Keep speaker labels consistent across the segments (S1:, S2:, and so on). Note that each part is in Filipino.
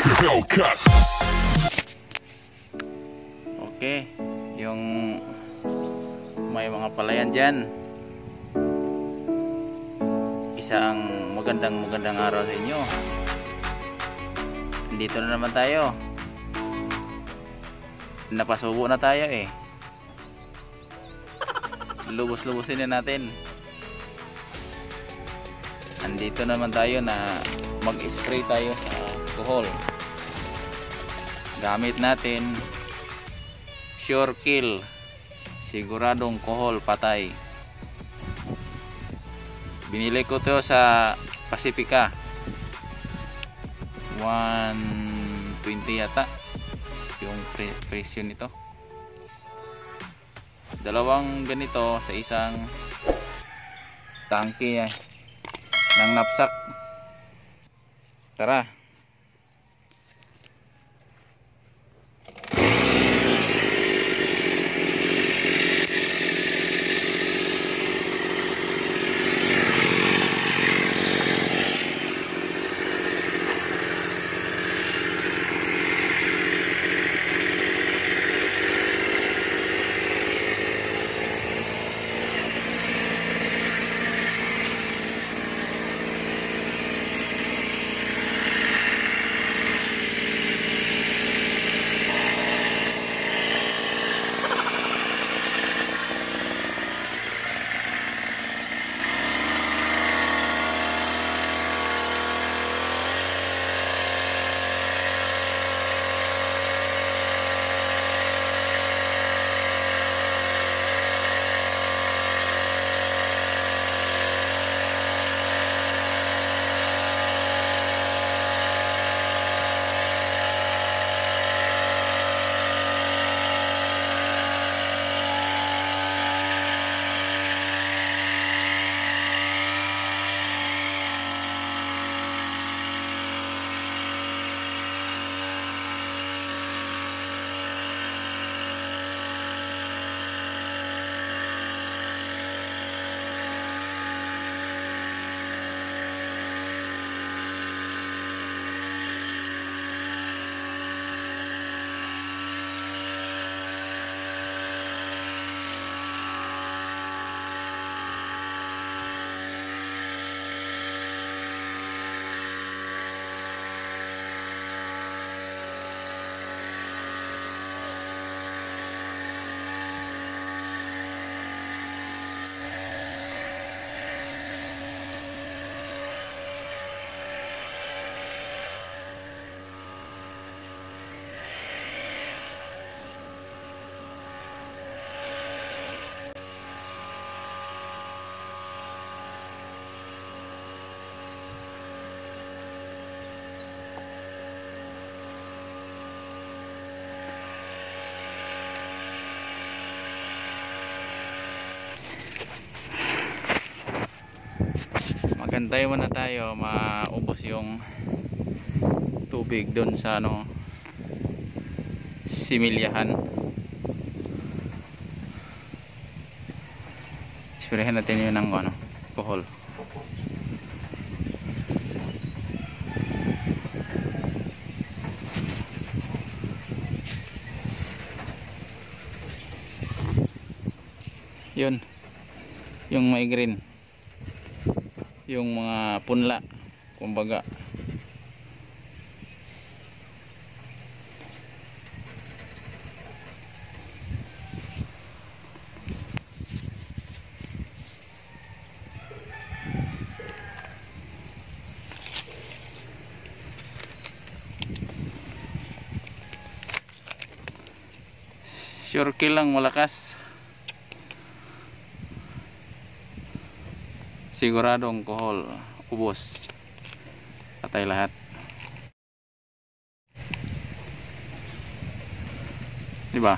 S1: cut.
S2: Okay, yung may mga palayan dyan. Isang magandang magandang araw sa inyo. Dito na naman tayo. Napasubo na tayo eh. Lubos-lubosin na natin. Andito naman tayo na mag-spray tayo alcohol. Gamit natin sure kill. Siguradong kohol patay. Binili ko to sa Pacifica 120 yata yung pre presyo nito. Dalawang ganito sa isang tangke eh, ng napsak. Tara magantay muna tayo maubos yung tubig doon sa ano similyahan. Isprayan natin yun ng ano alcohol yun. Yung may green yung mga punla kumbaga. Sure kill lang malakas siguradong kohol ubos. Patay lahat. Di ba?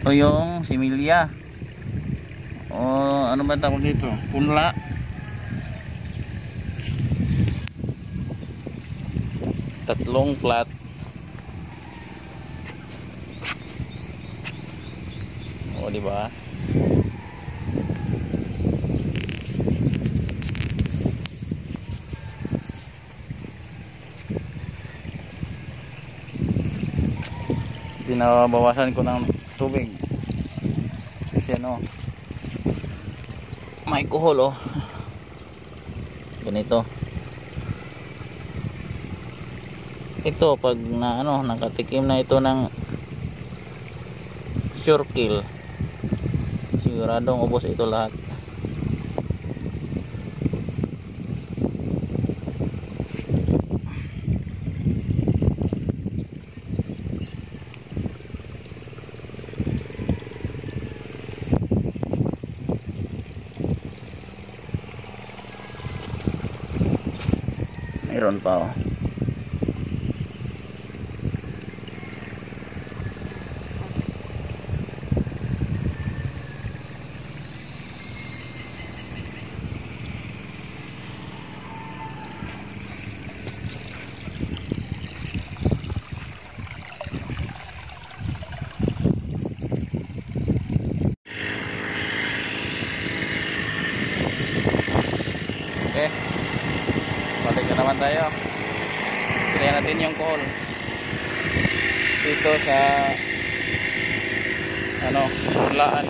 S2: Ito yung similya o ano ba tawag dito punla tatlong plat. O di ba binabawasan ko ng tubig kasi ano may kuhol oh. Ganito. Ito pag na ano nakatikim na ito ng sure kill siguradong ubos ito lahat mayroon pa oh tayo. Kaya natin yung call. Dito sa ano, Urlaan.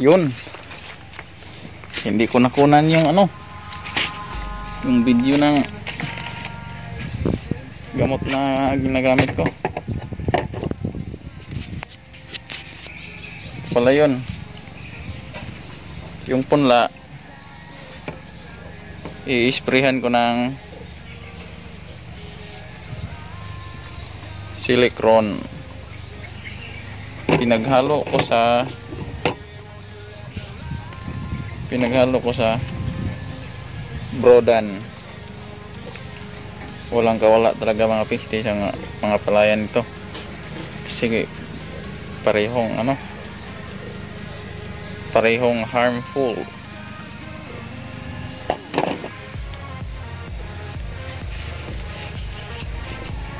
S2: Yun. Hindi ko nakunan yung ano. Yung video ng gamot na ginagamit ko. Pala yun. Yung punla i-sprayhan ko ng silicron pinaghalo ko sa pinaghalo ko sa brodan. Walang kawala talaga mga piste sa mga, mga palayan ito. Kasi parehong ano? Parehong harmful.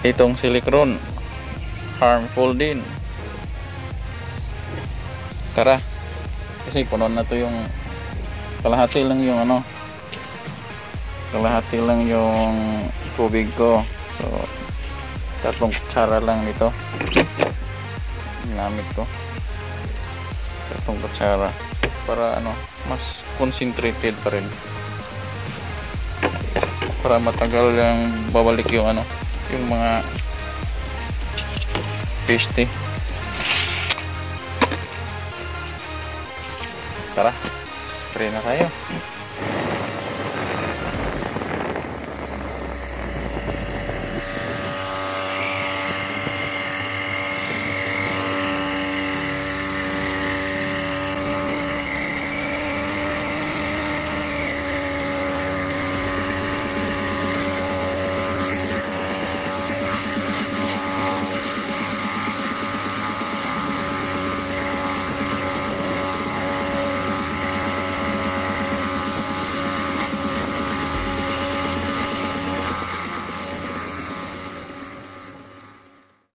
S2: Itong silicron harmful din. Tara kasi puno na to yung kalahati lang yung ano kalahati lang yung tubig ko. So tatlong kutsara lang nito. Ginamit ko. Tatlong kutsara. Para ano mas concentrated pa rin. Para matagal yung babalik yung ano yung mga paste tara spray na tayo